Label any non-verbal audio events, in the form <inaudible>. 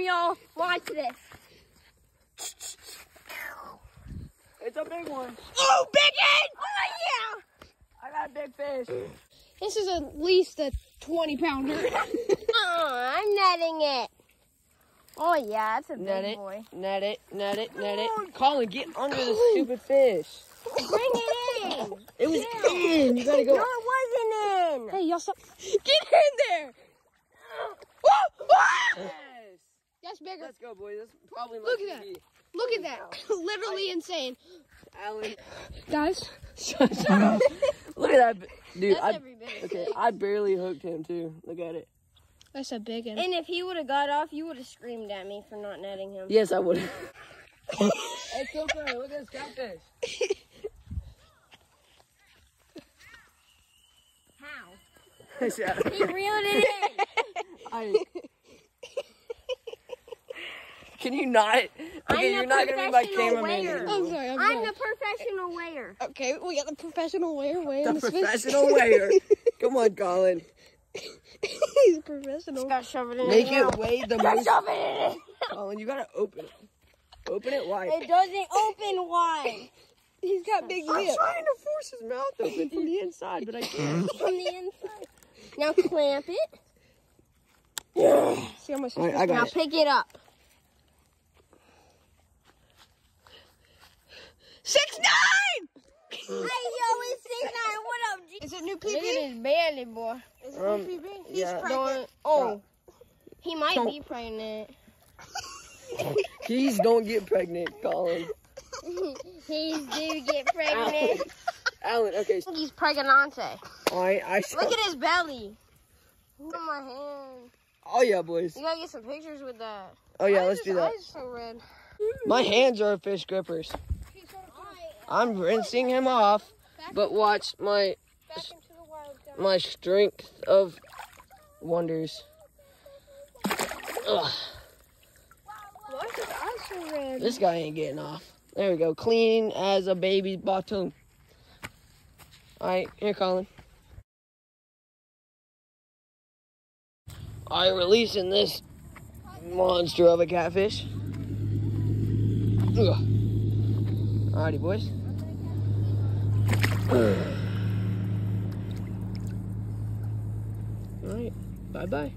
y'all. Watch this. It's a big one. Oh, big egg! Oh, yeah! I got a big fish. This is at least a 20 pounder. <laughs> yeah! Oh, I'm netting it. Oh, yeah, that's a big Net it, boy. net it, net it, net it. Colin, get under the stupid fish. Bring it in. It was in. You gotta No, go. it wasn't in. hey, y'all stop. Get in there! Yes. That's bigger. Let's go, boys. That's probably my Look at TV. Look at that. <laughs> Literally insane. Alan. Guys, Shut, <laughs> shut up. Look at that. Dude, That's I, every bit. okay, I barely hooked him, too. Look at it. that's a big one. And if he would have got off, you would have screamed at me for not netting him. Yes, I would have. <laughs> hey, Coco, look at this catfish. How? Shut up. He reeled it in. I... Can you not? Okay, I'm you're not gonna be my professional cameraman waiter. I'm sorry, I'm I'm the professional weigher. Okay, we got the professional weigher weighing The professional weigher. Come on, Colin. He's a professional. Gotta shove it in Make it mouth. weigh the Gotta most. shove it in. Colin, you gotta open it. Open it wide. It doesn't open wide He's got big I'm lips. trying to force his mouth open from the inside, but I can't. <laughs> from the inside. Now clamp it. Yeah. See how much All right, I Now got it. pick it up. Is it new Look PB? at his belly, boy. Is it Um, new PB? He's yeah. pregnant. Don't. Oh, he might be pregnant. <laughs> Please don't get pregnant, Colin. <laughs> He's do get pregnant. Alan, okay. He's pregnante. I, I Look at his belly. Look at my hand. Oh yeah, boys. You gotta get some pictures with that. Oh yeah, Why let's do that. eyes so red? My hands are fish grippers. I'm rinsing him off, but watch my Back into the wild. my strength of wonders. Ugh, Why is his eyes so red? this guy ain't getting off. There we go, clean as a baby's bottom. All right, here, Colin. All right, releasing this monster of a catfish. Ugh. Alrighty, boys. <sighs> Alright, bye bye.